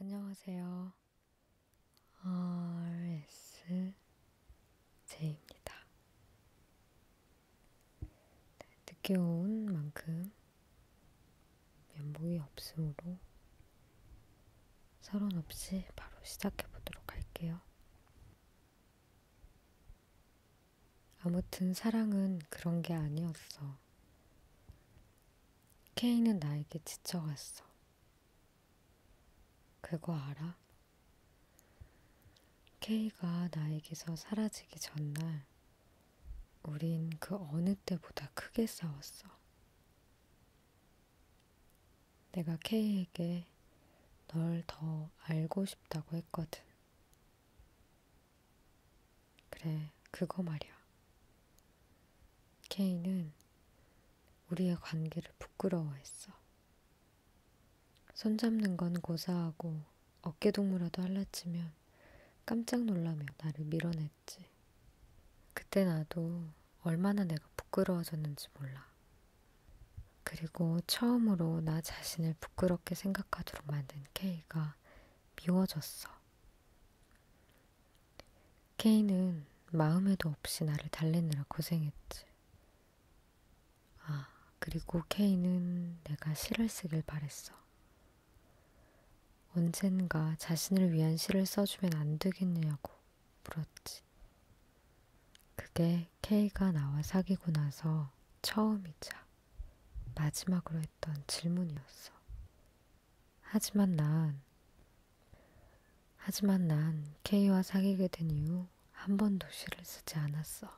안녕하세요. RSJ입니다. 네, 늦게 온 만큼 면목이 없으므로 서론 없이 바로 시작해 보도록 할게요. 아무튼 사랑은 그런 게 아니었어. 케이는 나에게 지쳐갔어. 그거 알아? 케이가 나에게서 사라지기 전날, 우린 그 어느 때보다 크게 싸웠어. 내가 케이에게 널더 알고 싶다고 했거든. 그래, 그거 말이야. 케이는 우리의 관계를 부끄러워했어. 손잡는 건 고사하고 어깨동무라도 할라치면 깜짝 놀라며 나를 밀어냈지. 그때 나도 얼마나 내가 부끄러워졌는지 몰라. 그리고 처음으로 나 자신을 부끄럽게 생각하도록 만든 케이가 미워졌어. 케이는 마음에도 없이 나를 달래느라 고생했지. 아, 그리고 케이는 내가 시를 쓰길 바랬어. 언젠가 자신을 위한 시를 써주면 안 되겠냐고 물었지. 그게 케이가 나와 사귀고 나서 처음이자 마지막으로 했던 질문이었어. 하지만 난, 하지만 난 케이와 사귀게 된 이후 한 번도 시를 쓰지 않았어.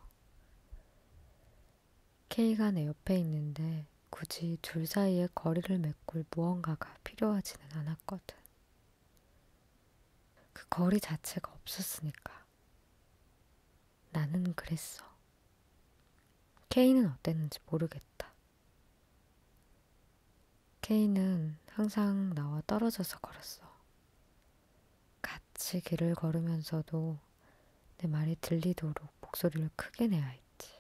케이가 내 옆에 있는데 굳이 둘 사이에 거리를 메꿀 무언가가 필요하지는 않았거든. 그 거리 자체가 없었으니까. 나는 그랬어. 케이는 어땠는지 모르겠다. 케이는 항상 나와 떨어져서 걸었어. 같이 길을 걸으면서도 내 말이 들리도록 목소리를 크게 내야 했지.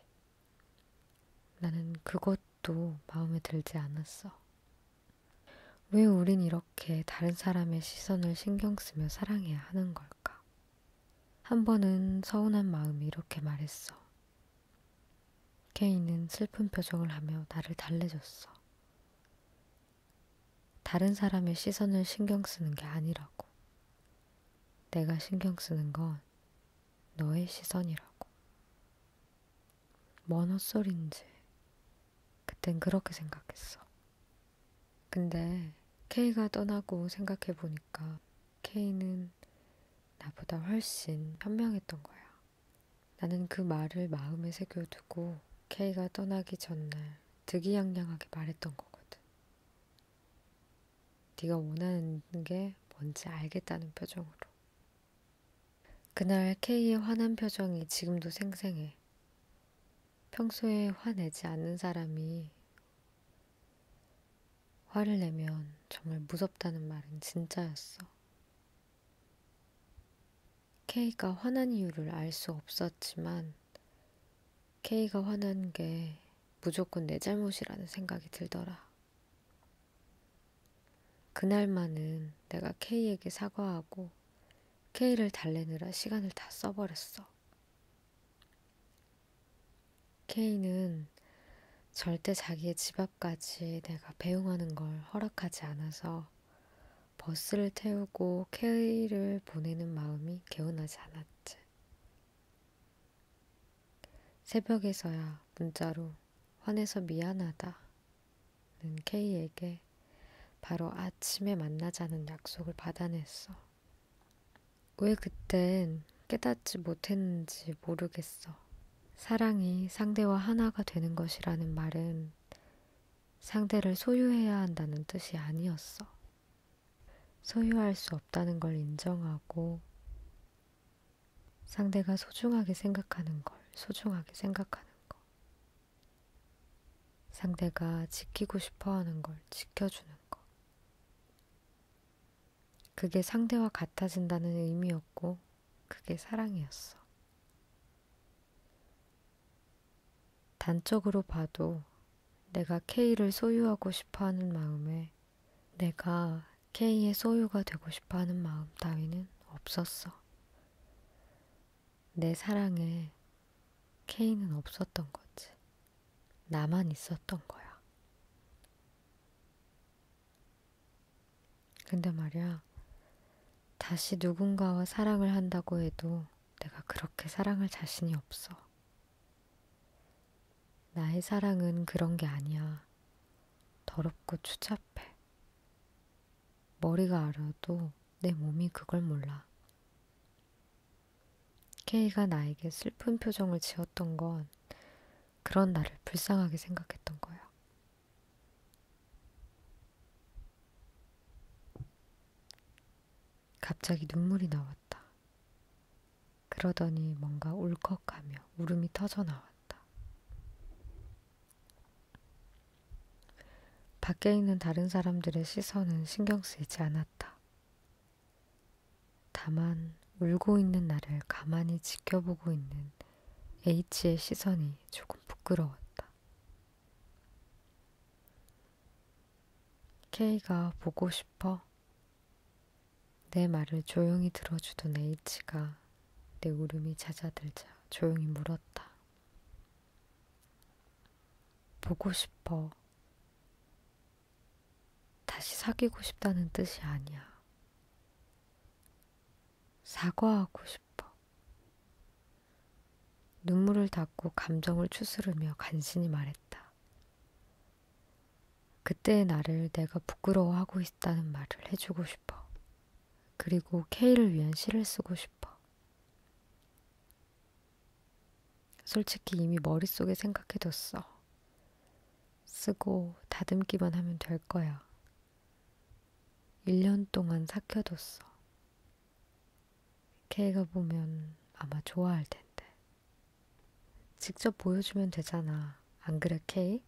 나는 그것도 마음에 들지 않았어. 왜 우린 이렇게 다른 사람의 시선을 신경 쓰며 사랑해야 하는 걸까? 한 번은 서운한 마음이 이렇게 말했어. 케이는 슬픈 표정을 하며 나를 달래줬어. 다른 사람의 시선을 신경 쓰는 게 아니라고. 내가 신경 쓰는 건 너의 시선이라고. 뭔 헛소리인지 그땐 그렇게 생각했어. 근데 K가 떠나고 생각해보니까 K는 나보다 훨씬 현명했던 거야. 나는 그 말을 마음에 새겨두고 K가 떠나기 전날 득이양양하게 말했던 거거든. 네가 원하는 게 뭔지 알겠다는 표정으로. 그날 K의 화난 표정이 지금도 생생해. 평소에 화내지 않는 사람이 화를 내면 정말 무섭다는 말은 진짜였어. K가 화난 이유를 알 수 없었지만 K가 화난 게 무조건 내 잘못이라는 생각이 들더라. 그날만은 내가 K에게 사과하고 K를 달래느라 시간을 다 써버렸어. K는 절대 자기의 집 앞까지 내가 배웅하는 걸 허락하지 않아서 버스를 태우고 케이를 보내는 마음이 개운하지 않았지. 새벽에서야 문자로 화내서 미안하다는 케이에게 바로 아침에 만나자는 약속을 받아냈어. 왜 그땐 깨닫지 못했는지 모르겠어. 사랑이 상대와 하나가 되는 것이라는 말은 상대를 소유해야 한다는 뜻이 아니었어. 소유할 수 없다는 걸 인정하고 상대가 소중하게 생각하는 걸 소중하게 생각하는 거. 상대가 지키고 싶어 하는 걸 지켜주는 거. 그게 상대와 같아진다는 의미였고, 그게 사랑이었어. 단적으로 봐도 내가 K를 소유하고 싶어 하는 마음에 내가 K의 소유가 되고 싶어 하는 마음 따위는 없었어. 내 사랑에 K는 없었던 거지. 나만 있었던 거야. 근데 말이야, 다시 누군가와 사랑을 한다고 해도 내가 그렇게 사랑할 자신이 없어. 나의 사랑은 그런 게 아니야. 더럽고 추잡해. 머리가 알아도 내 몸이 그걸 몰라. K가 나에게 슬픈 표정을 지었던 건 그런 나를 불쌍하게 생각했던 거야. 갑자기 눈물이 나왔다. 그러더니 뭔가 울컥하며 울음이 터져 나왔다. 밖에 있는 다른 사람들의 시선은 신경 쓰이지 않았다. 다만 울고 있는 나를 가만히 지켜보고 있는 H의 시선이 조금 부끄러웠다. K가 보고 싶어? 내 말을 조용히 들어주던 H가 내 울음이 잦아들자 조용히 물었다. 보고 싶어. 다시 사귀고 싶다는 뜻이 아니야. 사과하고 싶어. 눈물을 닦고 감정을 추스르며 간신히 말했다. 그때의 나를 내가 부끄러워하고 있다는 말을 해주고 싶어. 그리고 K를 위한 시를 쓰고 싶어. 솔직히 이미 머릿속에 생각해뒀어. 쓰고 다듬기만 하면 될 거야. 1년 동안 삭혀뒀어. K가 보면 아마 좋아할 텐데. 직접 보여주면 되잖아. 안 그래, K?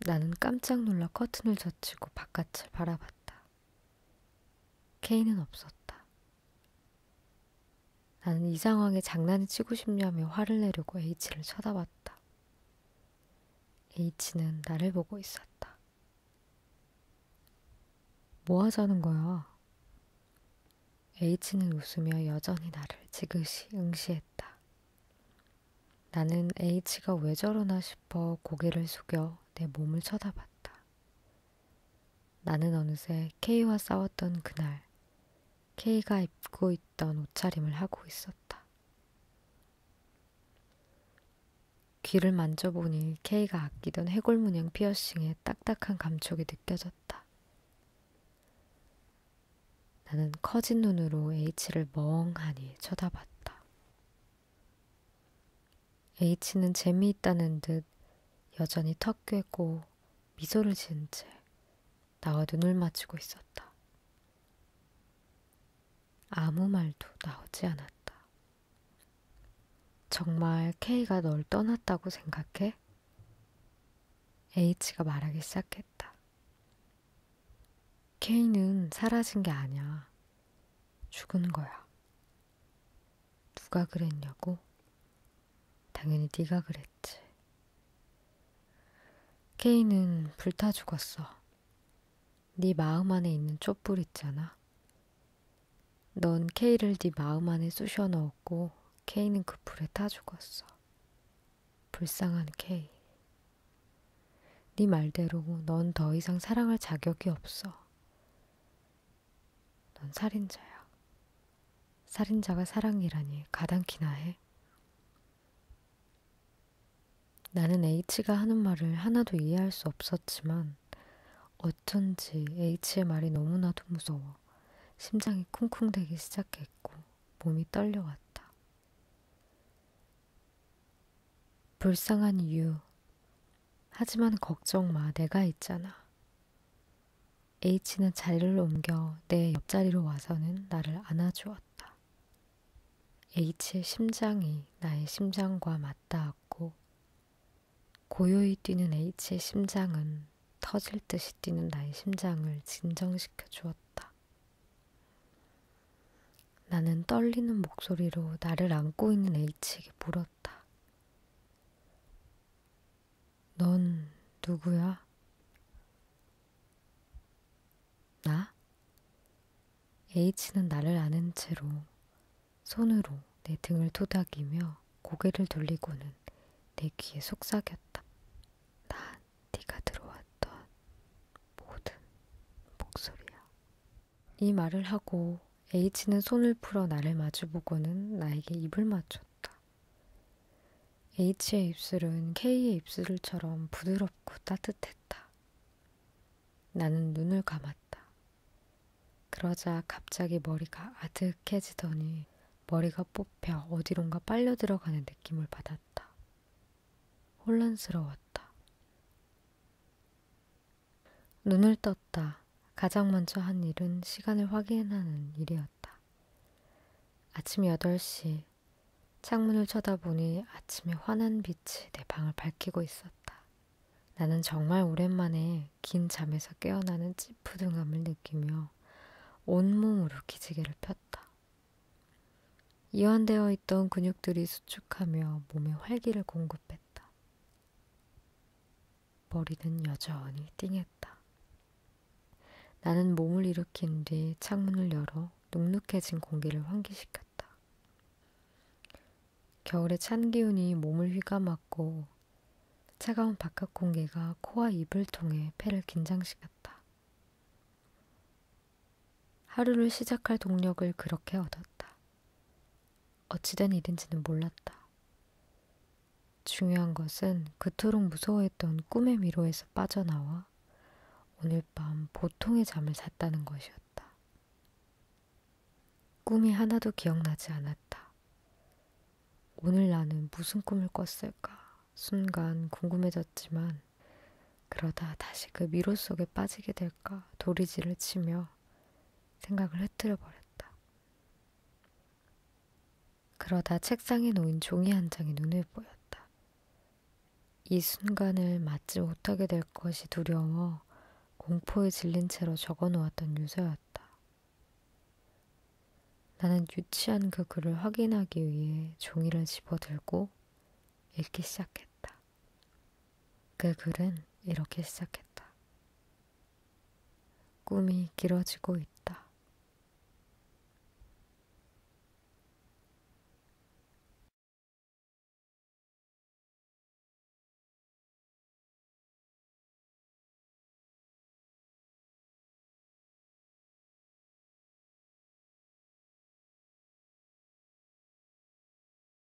나는 깜짝 놀라 커튼을 젖히고 바깥을 바라봤다. K는 없었다. 나는 이 상황에 장난을 치고 싶냐며 화를 내려고 H를 쳐다봤다. H는 나를 보고 있었다. 뭐 하자는 거야? H는 웃으며 여전히 나를 지그시 응시했다. 나는 H가 왜 저러나 싶어 고개를 숙여 내 몸을 쳐다봤다. 나는 어느새 K와 싸웠던 그날 K가 입고 있던 옷차림을 하고 있었다. 귀를 만져보니 K가 아끼던 해골 문양 피어싱에 딱딱한 감촉이 느껴졌다. 나는 커진 눈으로 H를 멍하니 쳐다봤다. H는 재미있다는 듯 여전히 턱 꿰고 미소를 지은 채 나와 눈을 맞추고 있었다. 아무 말도 나오지 않았다. 정말 K가 널 떠났다고 생각해? H가 말하기 시작했다. K는 사라진 게 아니야. 죽은 거야. 누가 그랬냐고? 당연히 네가 그랬지. K는 불타 죽었어. 네 마음 안에 있는 촛불 있잖아. 넌 K를 네 마음 안에 쑤셔 넣었고 K는 그 불에 타 죽었어. 불쌍한 K. 네 말대로 넌 더 이상 사랑할 자격이 없어. 넌 살인자야. 살인자가 사랑이라니 가당키나 해. 나는 H가 하는 말을 하나도 이해할 수 없었지만 어쩐지 H의 말이 너무나도 무서워 심장이 쿵쿵대기 시작했고 몸이 떨려왔다. 불쌍한 이유. 하지만 걱정 마, 내가 있잖아. H는 자리를 옮겨 내 옆자리로 와서는 나를 안아주었다. H의 심장이 나의 심장과 맞닿았고 고요히 뛰는 H의 심장은 터질 듯이 뛰는 나의 심장을 진정시켜 주었다. 나는 떨리는 목소리로 나를 안고 있는 H에게 물었다. 넌 누구야? 나? H는 나를 아는 채로 손으로 내 등을 토닥이며 고개를 돌리고는 내 귀에 속삭였다. 난 네가 들어왔던 모든 목소리야. 이 말을 하고 H는 손을 풀어 나를 마주보고는 나에게 입을 맞췄다. H의 입술은 K의 입술처럼 부드럽고 따뜻했다. 나는 눈을 감았다. 그러자 갑자기 머리가 아득해지더니 머리가 뽑혀 어디론가 빨려 들어가는 느낌을 받았다. 혼란스러웠다. 눈을 떴다. 가장 먼저 한 일은 시간을 확인하는 일이었다. 아침 8시 창문을 쳐다보니 아침의 환한 빛이 내 방을 밝히고 있었다. 나는 정말 오랜만에 긴 잠에서 깨어나는 찌푸둥함을 느끼며 온몸으로 기지개를 폈다. 이완되어 있던 근육들이 수축하며 몸에 활기를 공급했다. 머리는 여전히 띵했다. 나는 몸을 일으킨 뒤 창문을 열어 눅눅해진 공기를 환기시켰다. 겨울의 찬 기운이 몸을 휘감았고 차가운 바깥 공기가 코와 입을 통해 폐를 긴장시켰다. 하루를 시작할 동력을 그렇게 얻었다. 어찌된 일인지는 몰랐다. 중요한 것은 그토록 무서워했던 꿈의 미로에서 빠져나와 오늘 밤 보통의 잠을 잤다는 것이었다. 꿈이 하나도 기억나지 않았다. 오늘 나는 무슨 꿈을 꿨을까? 순간 궁금해졌지만 그러다 다시 그 미로 속에 빠지게 될까 도리지를 치며 생각을 흐트려 버렸다. 그러다 책상에 놓인 종이 한 장이 눈에 보였다. 이 순간을 맞지 못하게 될 것이 두려워 공포에 질린 채로 적어 놓았던 유서였다. 나는 유치한 그 글을 확인하기 위해 종이를 집어들고 읽기 시작했다. 그 글은 이렇게 시작했다. 꿈이 길어지고 있다.